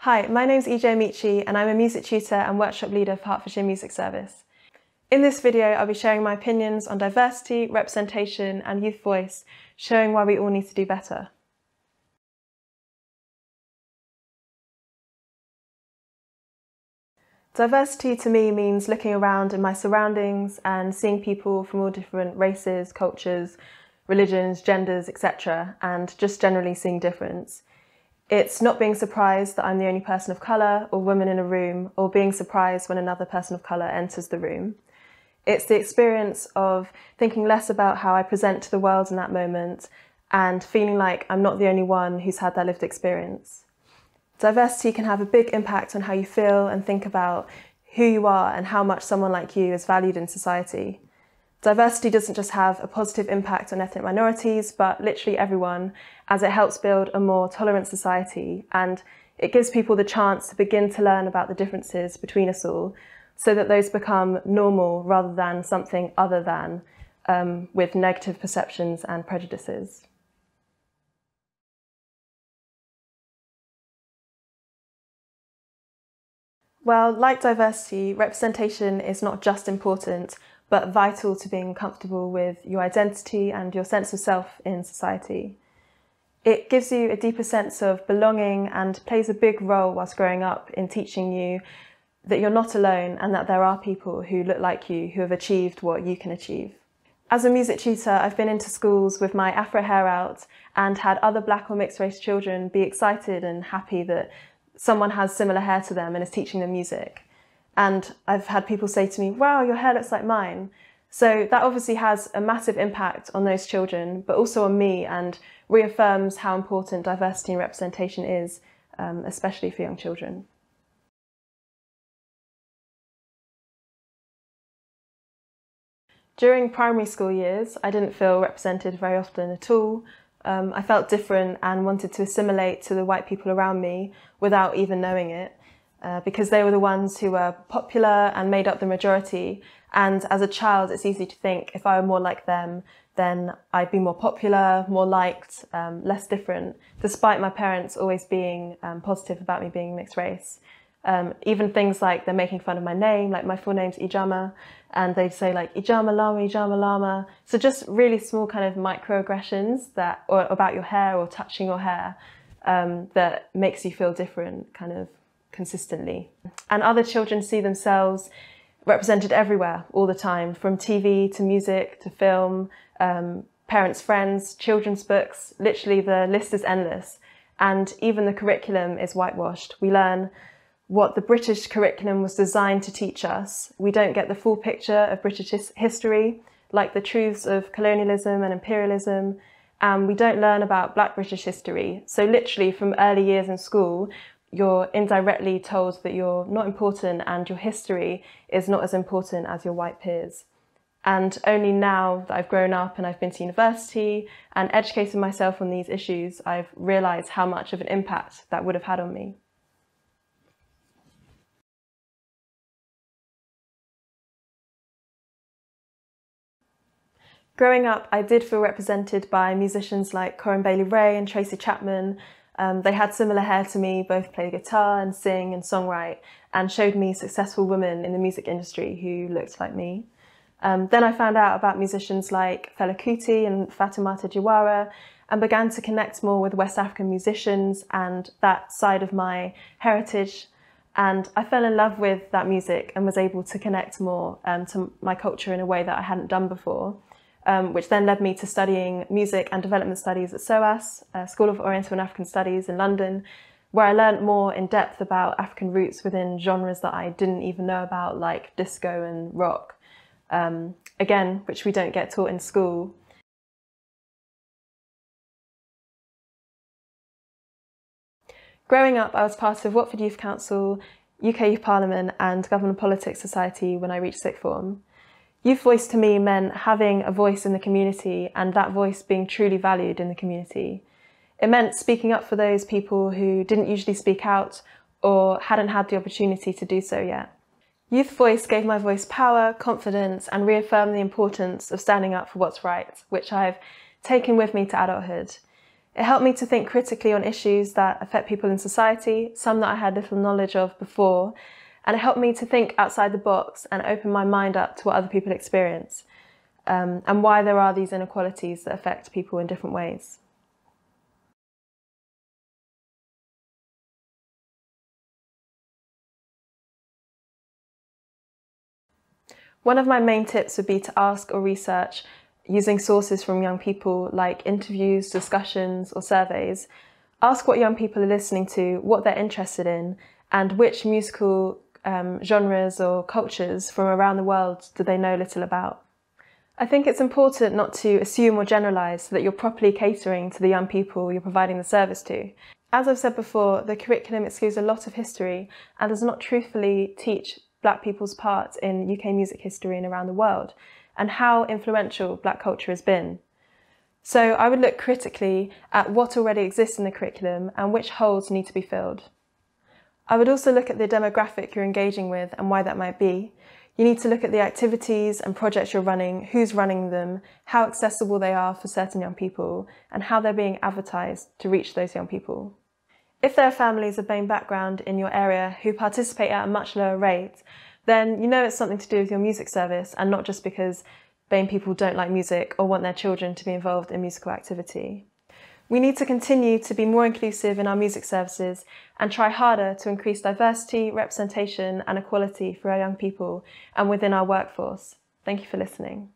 Hi, my name's Ije Amaechi and I'm a music tutor and workshop leader for Hertfordshire Music Service. In this video, I'll be sharing my opinions on diversity, representation and youth voice, showing why we all need to do better. Diversity to me means looking around in my surroundings and seeing people from all different races, cultures, religions, genders, etc., and just generally seeing difference. It's not being surprised that I'm the only person of colour or woman in a room, or being surprised when another person of colour enters the room. It's the experience of thinking less about how I present to the world in that moment and feeling like I'm not the only one who's had that lived experience. Diversity can have a big impact on how you feel and think about who you are and how much someone like you is valued in society. Diversity doesn't just have a positive impact on ethnic minorities, but literally everyone, as it helps build a more tolerant society and it gives people the chance to begin to learn about the differences between us all so that those become normal rather than something other than um, with negative perceptions and prejudices. Well, like diversity, representation is not just important, but vital to being comfortable with your identity and your sense of self in society. It gives you a deeper sense of belonging and plays a big role whilst growing up in teaching you that you're not alone and that there are people who look like you who have achieved what you can achieve. As a music tutor, I've been into schools with my afro hair out and had other black or mixed race children be excited and happy that someone has similar hair to them and is teaching them music. And I've had people say to me, wow, your hair looks like mine. So that obviously has a massive impact on those children, but also on me and reaffirms how important diversity and representation is, um, especially for young children. During primary school years, I didn't feel represented very often at all, um, I felt different and wanted to assimilate to the white people around me without even knowing it, uh, because they were the ones who were popular and made up the majority. And as a child, it's easy to think if I were more like them, then I'd be more popular, more liked, um, less different, despite my parents always being um, positive about me being mixed race. Um, even things like they're making fun of my name, like my full name's Ijeoma, and they'd say like Ijeoma Lama, Ijeoma Lama. So just really small kind of microaggressions that, or about your hair or touching your hair, um, that makes you feel different kind of consistently. And other children see themselves represented everywhere all the time, from TV to music to film, um, parents, friends, children's books, literally the list is endless. And even the curriculum is whitewashed. We learn what the British curriculum was designed to teach us. We don't get the full picture of British his history, like the truths of colonialism and imperialism, and we don't learn about Black British history. So literally from early years in school, you're indirectly told that you're not important and your history is not as important as your white peers. And only now that I've grown up and I've been to university and educated myself on these issues, I've realised how much of an impact that would have had on me. Growing up, I did feel represented by musicians like Corinne Bailey Rae and Tracy Chapman. Um, they had similar hair to me, both play guitar and sing and songwrite, and showed me successful women in the music industry who looked like me. Um, then I found out about musicians like Fela Kuti and Fatoumata Diawara and began to connect more with West African musicians and that side of my heritage. And I fell in love with that music and was able to connect more um, to my culture in a way that I hadn't done before um, which then led me to studying music and development studies at SOAS, uh, School of Oriental and African Studies in London, where I learned more in depth about African roots within genres that I didn't even know about, like disco and rock. Um, again, which we don't get taught in school. Growing up, I was part of Watford Youth Council, UK Youth Parliament and Government Politics Society when I reached sixth form. Youth voice to me meant having a voice in the community and that voice being truly valued in the community. It meant speaking up for those people who didn't usually speak out or hadn't had the opportunity to do so yet. Youth Voice gave my voice power, confidence, and reaffirmed the importance of standing up for what's right, which I've taken with me to adulthood. It helped me to think critically on issues that affect people in society, some that I had little knowledge of before, and it helped me to think outside the box and open my mind up to what other people experience um, and why there are these inequalities that affect people in different ways. One of my main tips would be to ask or research using sources from young people like interviews, discussions, or surveys. Ask what young people are listening to, what they're interested in, and which musical um, genres or cultures from around the world do they know little about. I think it's important not to assume or generalise so that you're properly catering to the young people you're providing the service to. As I've said before, the curriculum excludes a lot of history and does not truthfully teach black people's part in UK music history and around the world and how influential black culture has been. So I would look critically at what already exists in the curriculum and which holes need to be filled. I would also look at the demographic you're engaging with and why that might be. You need to look at the activities and projects you're running, who's running them, how accessible they are for certain young people, and how they're being advertised to reach those young people. If there are families of BAME background in your area who participate at a much lower rate, then you know it's something to do with your music service and not just because BAME people don't like music or want their children to be involved in musical activity. We need to continue to be more inclusive in our music services and try harder to increase diversity, representation and equality for our young people and within our workforce. Thank you for listening.